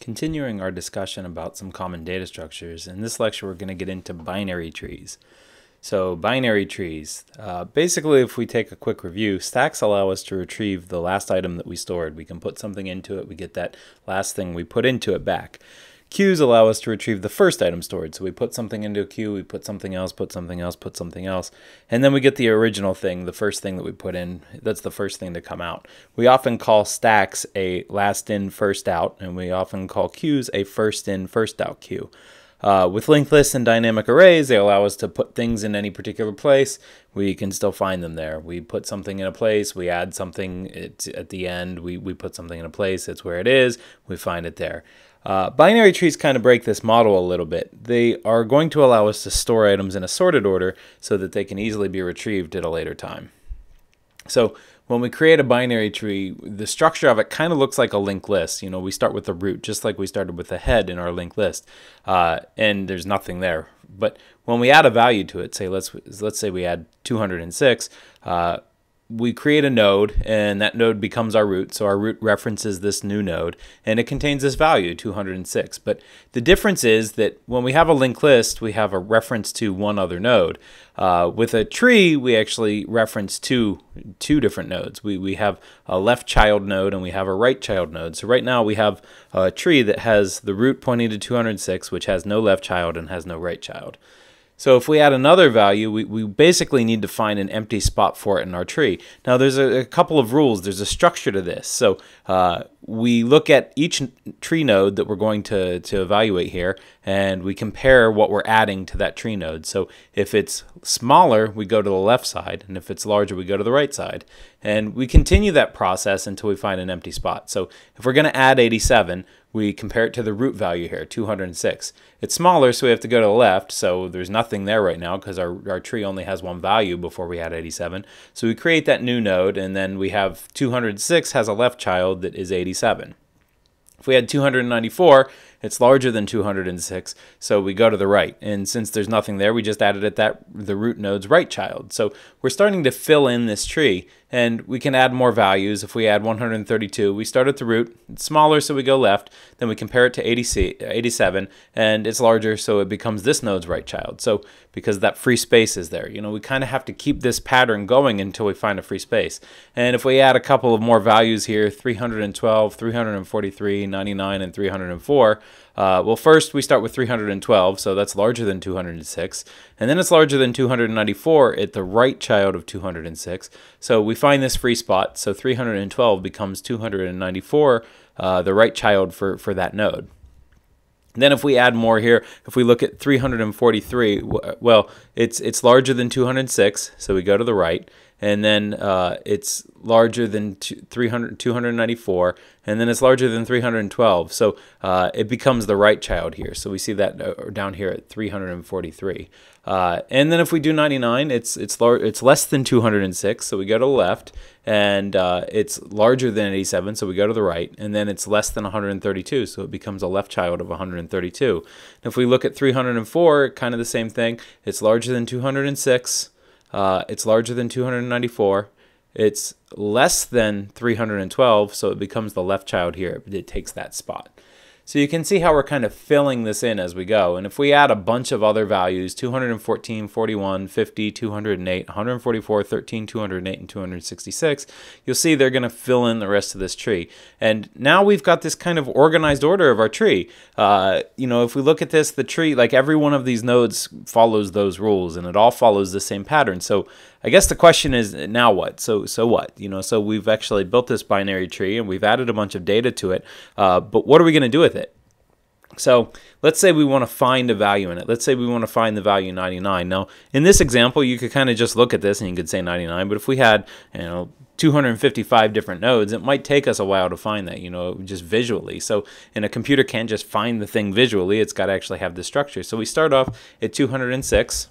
Continuing our discussion about some common data structures, in this lecture we're going to get into binary trees. So binary trees, uh, basically if we take a quick review, stacks allow us to retrieve the last item that we stored. We can put something into it, we get that last thing we put into it back. Queues allow us to retrieve the first item stored. So we put something into a queue, we put something else, put something else, put something else, and then we get the original thing, the first thing that we put in. That's the first thing to come out. We often call stacks a last in, first out, and we often call queues a first in, first out queue. Uh, with linked lists and dynamic arrays, they allow us to put things in any particular place. We can still find them there. We put something in a place, we add something at the end, we, we put something in a place, it's where it is, we find it there. Uh, binary trees kind of break this model a little bit. They are going to allow us to store items in a sorted order so that they can easily be retrieved at a later time. So when we create a binary tree, the structure of it kind of looks like a linked list. You know, we start with the root, just like we started with the head in our linked list, uh, and there's nothing there. But when we add a value to it, say let's let's say we add 206, uh, we create a node and that node becomes our root. So our root references this new node and it contains this value 206. But the difference is that when we have a linked list, we have a reference to one other node. Uh, with a tree, we actually reference two, two different nodes. We, we have a left child node and we have a right child node. So right now we have a tree that has the root pointing to 206, which has no left child and has no right child. So if we add another value, we, we basically need to find an empty spot for it in our tree. Now there's a, a couple of rules. There's a structure to this. So uh, we look at each tree node that we're going to, to evaluate here, and we compare what we're adding to that tree node. So if it's smaller, we go to the left side, and if it's larger, we go to the right side. And we continue that process until we find an empty spot. So if we're going to add 87, we compare it to the root value here, 206. It's smaller, so we have to go to the left, so there's nothing there right now because our, our tree only has one value before we add 87. So we create that new node, and then we have 206 has a left child that is 87. If we had 294, it's larger than 206, so we go to the right. And since there's nothing there, we just added it that the root node's right child. So we're starting to fill in this tree, and we can add more values. If we add 132, we start at the root. It's smaller, so we go left. Then we compare it to 80, 87, and it's larger, so it becomes this node's right child. So because that free space is there, you know, we kind of have to keep this pattern going until we find a free space. And if we add a couple of more values here, 312, 343, 99, and 304, uh, well, first we start with 312, so that's larger than 206, and then it's larger than 294 at the right child of 206. So we find this free spot, so 312 becomes 294, uh, the right child for, for that node. Then if we add more here, if we look at 343, well, it's it's larger than 206, so we go to the right, and then uh, it's larger than 300, 294, and then it's larger than 312. So uh, it becomes the right child here. So we see that uh, down here at 343. Uh, and then if we do 99, it's it's lar- it's less than 206, so we go to the left, and uh, it's larger than 87, so we go to the right, and then it's less than 132, so it becomes a left child of 132. And if we look at 304, kind of the same thing. It's larger than 206. Uh, it's larger than 294. It's less than 312, so it becomes the left child here. It takes that spot. So you can see how we're kind of filling this in as we go. And if we add a bunch of other values, 214, 41, 50, 208, 144, 13, 208, and 266, you'll see they're going to fill in the rest of this tree. And now we've got this kind of organized order of our tree. Uh, you know, if we look at this, the tree, like every one of these nodes follows those rules and it all follows the same pattern. So I guess the question is now what? So so what? You know, so we've actually built this binary tree and we've added a bunch of data to it, uh, but what are we going to do with it? So let's say we want to find a value in it. Let's say we want to find the value 99. Now, in this example, you could kind of just look at this and you could say 99, but if we had, you know, 255 different nodes, it might take us a while to find that, you know, just visually. So, and a computer can't just find the thing visually, it's got to actually have the structure. So we start off at 206,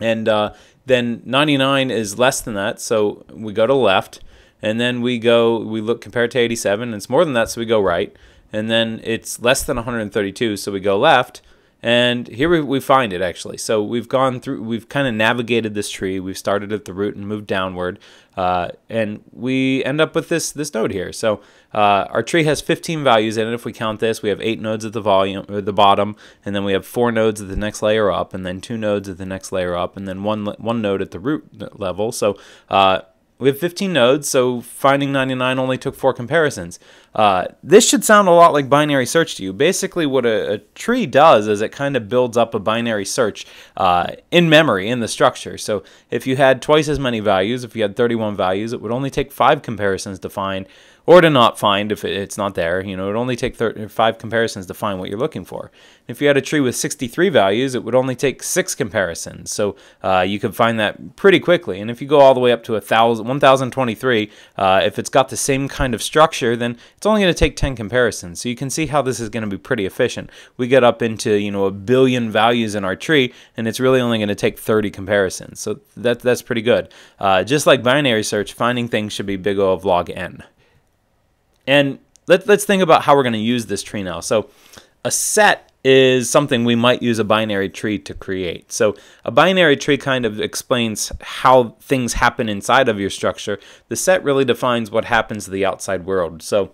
and uh, then 99 is less than that, so we go to left, and then we go, we look compared to 87, and it's more than that, so we go right, and then it's less than 132, so we go left, And here we, we find it actually. So we've gone through, we've kind of navigated this tree. We've started at the root and moved downward. Uh, and we end up with this, this node here. So uh, our tree has 15 values in it. If we count this, we have eight nodes at the volume, or the bottom, and then we have four nodes at the next layer up, and then two nodes at the next layer up, and then one, one node at the root level. So uh, we have 15 nodes, so finding 99 only took four comparisons. Uh, this should sound a lot like binary search to you. Basically, what a, a tree does is it kind of builds up a binary search uh, in memory, in the structure. So if you had twice as many values, if you had 31 values, it would only take five comparisons to find or to not find if it's not there. You know, it would only take five comparisons to find what you're looking for. If you had a tree with 63 values, it would only take six comparisons. So uh, you could find that pretty quickly. And if you go all the way up to 1023, uh, if it's got the same kind of structure, then it's only going to take 10 comparisons. So you can see how this is going to be pretty efficient. We get up into, you know, a billion values in our tree, and it's really only going to take 30 comparisons. So that, that's pretty good. Uh, just like binary search, finding things should be big O of log n. And let, let's think about how we're going to use this tree now. So a set is something we might use a binary tree to create. So a binary tree kind of explains how things happen inside of your structure. The set really defines what happens to the outside world. So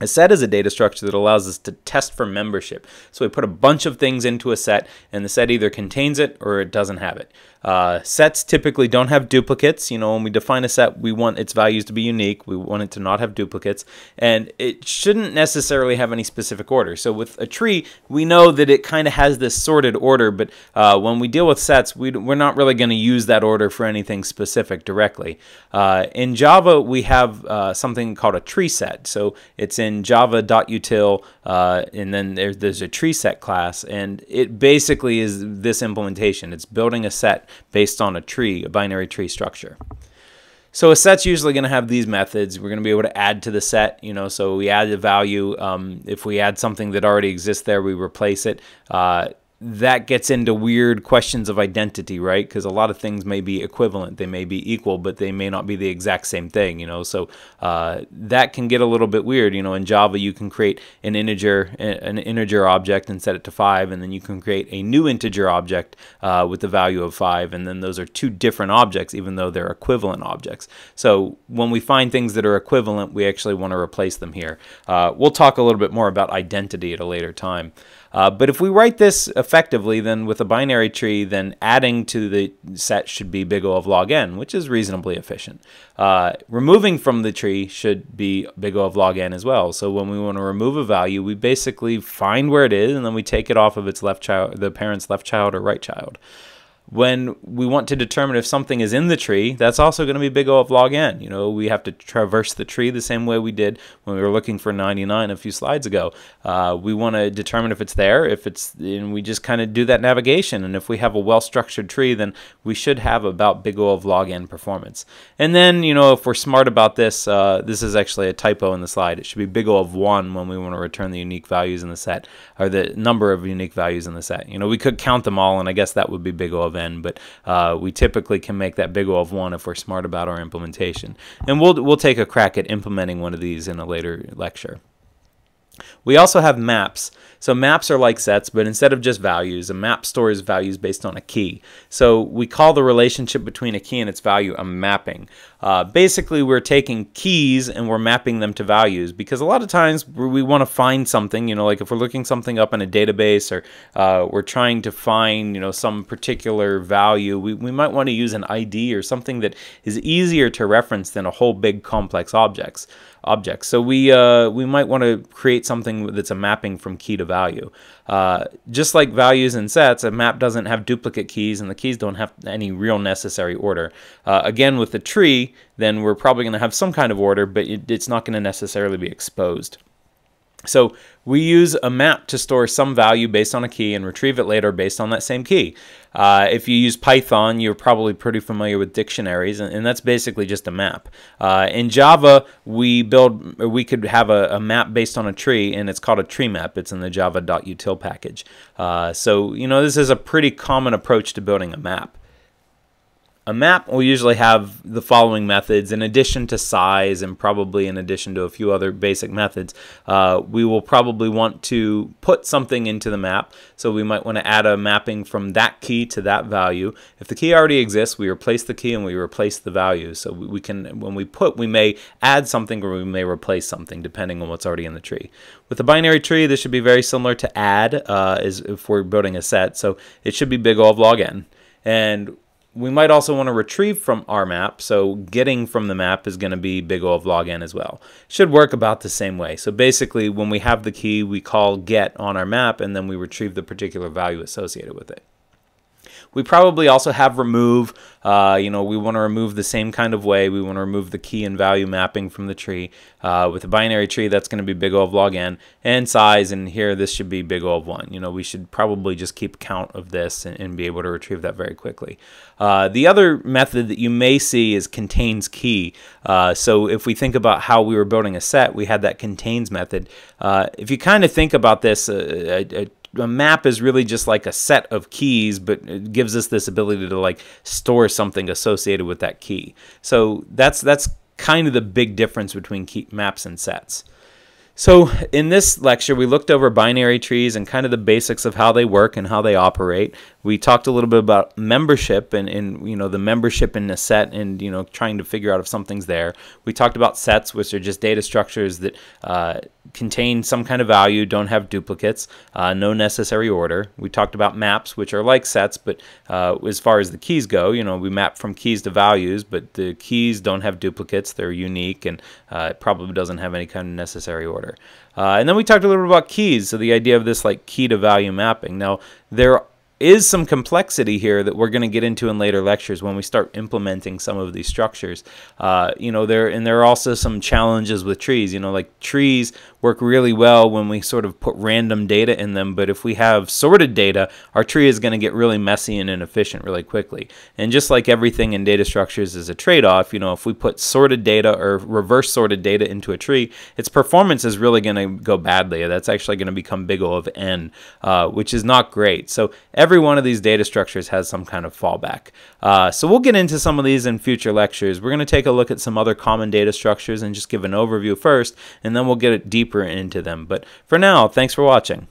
a set is a data structure that allows us to test for membership. So we put a bunch of things into a set, and the set either contains it or it doesn't have it. Uh, sets typically don't have duplicates. You know, when we define a set, we want its values to be unique. We want it to not have duplicates, and it shouldn't necessarily have any specific order. So with a tree, we know that it kind of has this sorted order, but uh, when we deal with sets, we, are not really going to use that order for anything specific directly. Uh, in Java, we have uh, something called a tree set. So it's in java.util, uh, and then there's, there's a tree set class, and it basically is this implementation. It's building a set based on a tree, a binary tree structure. So a set's usually going to have these methods. We're going to be able to add to the set, you know, so we add a value. Um, if we add something that already exists there, we replace it. Uh, that gets into weird questions of identity, right? Because a lot of things may be equivalent, they may be equal, but they may not be the exact same thing, you know. So uh, that can get a little bit weird, you know. In Java, you can create an integer, an integer object, and set it to five, and then you can create a new integer object uh, with the value of five, and then those are two different objects, even though they're equivalent objects. So when we find things that are equivalent, we actually want to replace them here. Uh, we'll talk a little bit more about identity at a later time. Uh, but if we write this effectively, then with a binary tree, then adding to the set should be big O of log n, which is reasonably efficient. Uh, removing from the tree should be big O of log n as well. So when we want to remove a value, we basically find where it is, and then we take it off of its left child, the parent's left child or right child. When we want to determine if something is in the tree, that's also going to be big O of log n. You know, we have to traverse the tree the same way we did when we were looking for 99 a few slides ago. Uh, we want to determine if it's there, if it's, and we just kind of do that navigation. And if we have a well-structured tree, then we should have about big O of log n performance. And then, you know, if we're smart about this, uh, this is actually a typo in the slide. It should be big O of 1 when we want to return the unique values in the set, or the number of unique values in the set. You know, we could count them all, and I guess that would be big O of of n, but uh, we typically can make that big O of 1 if we're smart about our implementation. And we'll, we'll take a crack at implementing one of these in a later lecture. We also have maps. So maps are like sets, but instead of just values, a map stores values based on a key. So we call the relationship between a key and its value a mapping. Uh, basically, we're taking keys and we're mapping them to values because a lot of times we want to find something, you know, like if we're looking something up in a database or uh, we're trying to find, you know, some particular value, we, we might want to use an ID or something that is easier to reference than a whole big complex objects objects. So we uh, we might want to create something that's a mapping from key to value. Uh, just like values and sets, a map doesn't have duplicate keys, and the keys don't have any real necessary order. Uh, again, with the tree, then we're probably going to have some kind of order, but it, it's not going to necessarily be exposed. So we use a map to store some value based on a key and retrieve it later based on that same key. Uh, if you use Python, you're probably pretty familiar with dictionaries, and, and that's basically just a map. Uh, in Java, we build, we could have a, a, map based on a tree, and it's called a tree map. It's in the java.util package. Uh, so, you know, this is a pretty common approach to building a map. A map will usually have the following methods in addition to size and probably in addition to a few other basic methods. Uh, we will probably want to put something into the map. So we might want to add a mapping from that key to that value. If the key already exists, we replace the key and we replace the value. So we can, when we put, we may add something or we may replace something depending on what's already in the tree. With a binary tree, this should be very similar to add uh, is if we're building a set. So it should be big O of log n. And we might also want to retrieve from our map, so getting from the map is going to be big O of log n as well. Should work about the same way. So basically, when we have the key, we call get on our map, and then we retrieve the particular value associated with it. We probably also have remove. Uh, you know, we want to remove the same kind of way. We want to remove the key and value mapping from the tree. Uh, with a binary tree, that's going to be big O of log n. And size, and here this should be big O of 1. You know, we should probably just keep count of this and, and be able to retrieve that very quickly. Uh, the other method that you may see is contains key. Uh, so if we think about how we were building a set, we had that contains method. Uh, if you kind of think about this, uh, a, a map is really just like a set of keys, but it gives us this ability to like store something associated with that key. So that's that's kind of the big difference between key maps and sets. So in this lecture, we looked over binary trees and kind of the basics of how they work and how they operate. We talked a little bit about membership and, and you know the membership in a set and you know trying to figure out if something's there. We talked about sets, which are just data structures that uh, contain some kind of value, don't have duplicates, uh, no necessary order. We talked about maps, which are like sets, but uh, as far as the keys go, you know we map from keys to values, but the keys don't have duplicates; they're unique, and uh, it probably doesn't have any kind of necessary order. Uh, and then we talked a little bit about keys, so the idea of this like key to value mapping. Now, there is some complexity here that we're going to get into in later lectures when we start implementing some of these structures. Uh, you know, there and there are also some challenges with trees. You know, like trees work really well when we sort of put random data in them, but if we have sorted data, our tree is going to get really messy and inefficient really quickly. And just like everything in data structures is a trade-off, you know, if we put sorted data or reverse sorted data into a tree, its performance is really going to go badly. That's actually going to become big O of n, uh, which is not great. So every one of these data structures has some kind of fallback. Uh, so we'll get into some of these in future lectures. We're going to take a look at some other common data structures and just give an overview first, and then we'll get deeper into them. But for now, thanks for watching.